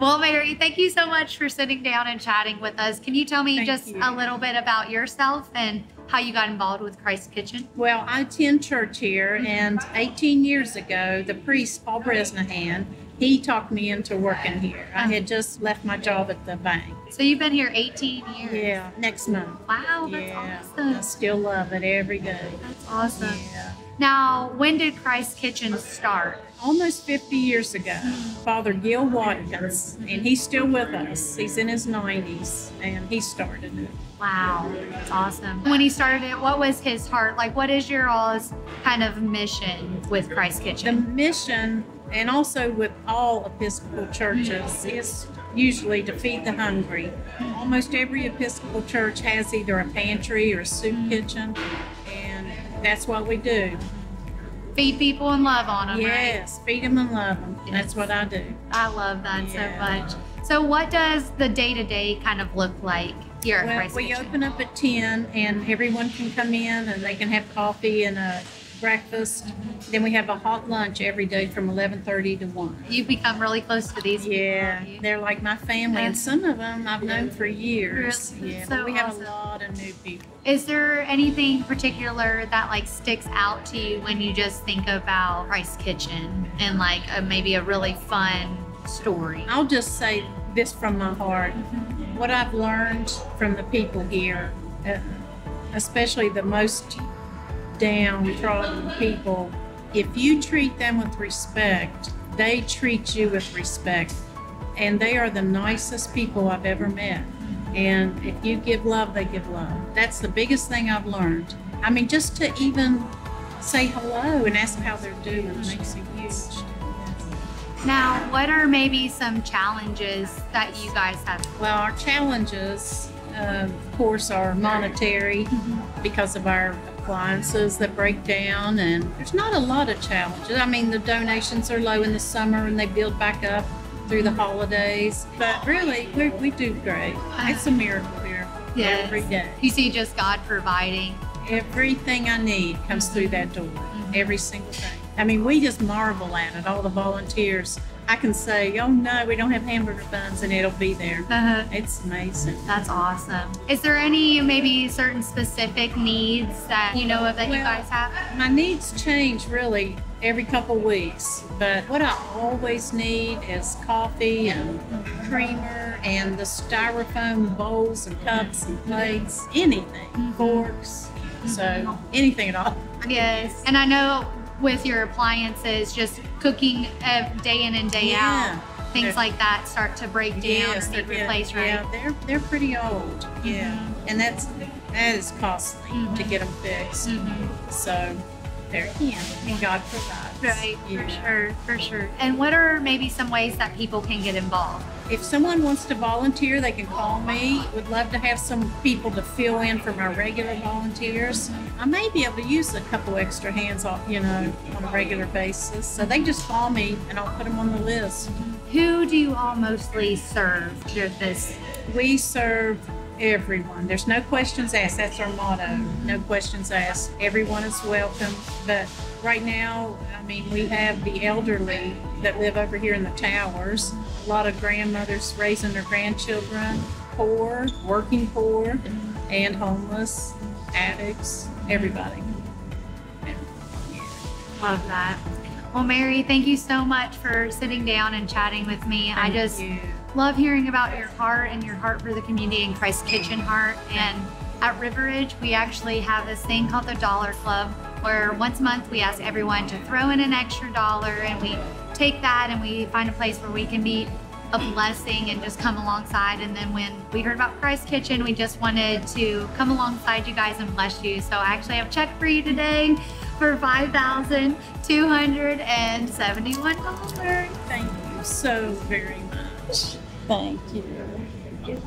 Well, Mary, thank you so much for sitting down and chatting with us. Can you tell me Thank just you. a little bit about yourself and how you got involved with Christ Kitchen? Well, I attend church here, mm-hmm. and 18 years ago, the priest, Paul Bresnahan, he talked me into working here. I uh-huh. had just left my job at the bank. So you've been here 18 years. Yeah, next month. Wow, that's yeah, awesome. I still love it every day. That's awesome. Yeah. Now, when did Christ Kitchen start? Almost 50 years ago, Father Gil Watkins, and he's still with us. He's in his 90s, and he started it. Wow, that's awesome. When he started it, what was his heart? Like, what is your all's kind of mission with Christ Kitchen? The mission, and also with all Episcopal churches, is usually to feed the hungry. Almost every Episcopal church has either a pantry or a soup kitchen, and that's what we do. Feed people and love on them, right? Yes, feed them and love them. That's what I do. I love that so much. So, what does the day to day kind of look like here at Well, Christ we Kitchen? open up at 10 and everyone can come in and they can have coffee and a breakfast. Then we have a hot lunch every day from 11:30 to 1. You've become really close to these Yeah, people. they're like my family, and some of them I've known for years. Really? Yeah, So but we have awesome. a lot of new people. Is there anything particular that like sticks out to you when you just think about Christ Kitchen and like a, maybe a really fun story? I'll just say this from my heart: what I've learned from the people here, uh, especially the most downtrodden people, if you treat them with respect, they treat you with respect. And they are the nicest people I've ever met. And if you give love, they give love. That's the biggest thing I've learned. I mean, just to even say hello and ask how they're doing makes a huge. Now, what are maybe some challenges that you guys have? Well, our challenges, of course, are monetary mm-hmm. because of our appliances that break down, and there's not a lot of challenges. I mean, the donations are low in the summer and they build back up through the holidays, but really, we, we do great. It's a miracle here Yes. every day. You see just God providing. Everything I need comes through that door, mm-hmm. every single thing. I mean, we just marvel at it, all the volunteers. I can say, oh no, we don't have hamburger buns, and it'll be there. Uh-huh. It's amazing. That's awesome. Is there any maybe certain specific needs that you know of that you guys have? My needs change really every couple weeks, but what I always need is coffee and creamer and the styrofoam bowls and cups and mm-hmm. plates, anything, mm-hmm. forks. So mm-hmm. anything at all. Yes. And I know with your appliances, just cooking day in and day Yeah. out, things They're- like that start to break down Yes, and need replaced, right? Yeah, they're they're pretty old. Yeah, Mhm. and that's that is costly to Mhm. get them fixed. Mhm. So there again, and God provides. Right, Yeah. for sure, for sure. And what are maybe some ways that people can get involved? If someone wants to volunteer, they can call me. Would love to have some people to fill in for my regular volunteers. I may be able to use a couple extra hands off, you know, on a regular basis. So they just call me and I'll put them on the list. Who do you all mostly serve this? We serve everyone. There's no questions asked. That's our motto. No questions asked. Everyone is welcome. But right now, I mean, we have the elderly that live over here in the towers. A lot of grandmothers raising their grandchildren, poor, working poor, and homeless, addicts, everybody. Love that. Well, Mary, thank you so much for sitting down and chatting with me. I Thank just you. Love hearing about your heart and your heart for the community and Christ Kitchen Heart. And at River Ridge, we actually have this thing called the Dollar Club, where once a month we ask everyone to throw in an extra dollar, and we take that and we find a place where we can be a blessing and just come alongside. And then when we heard about Christ Kitchen, we just wanted to come alongside you guys and bless you. So I actually have a check for you today for five thousand two hundred and seventy-one dollars. Thank you so very much. Thank you.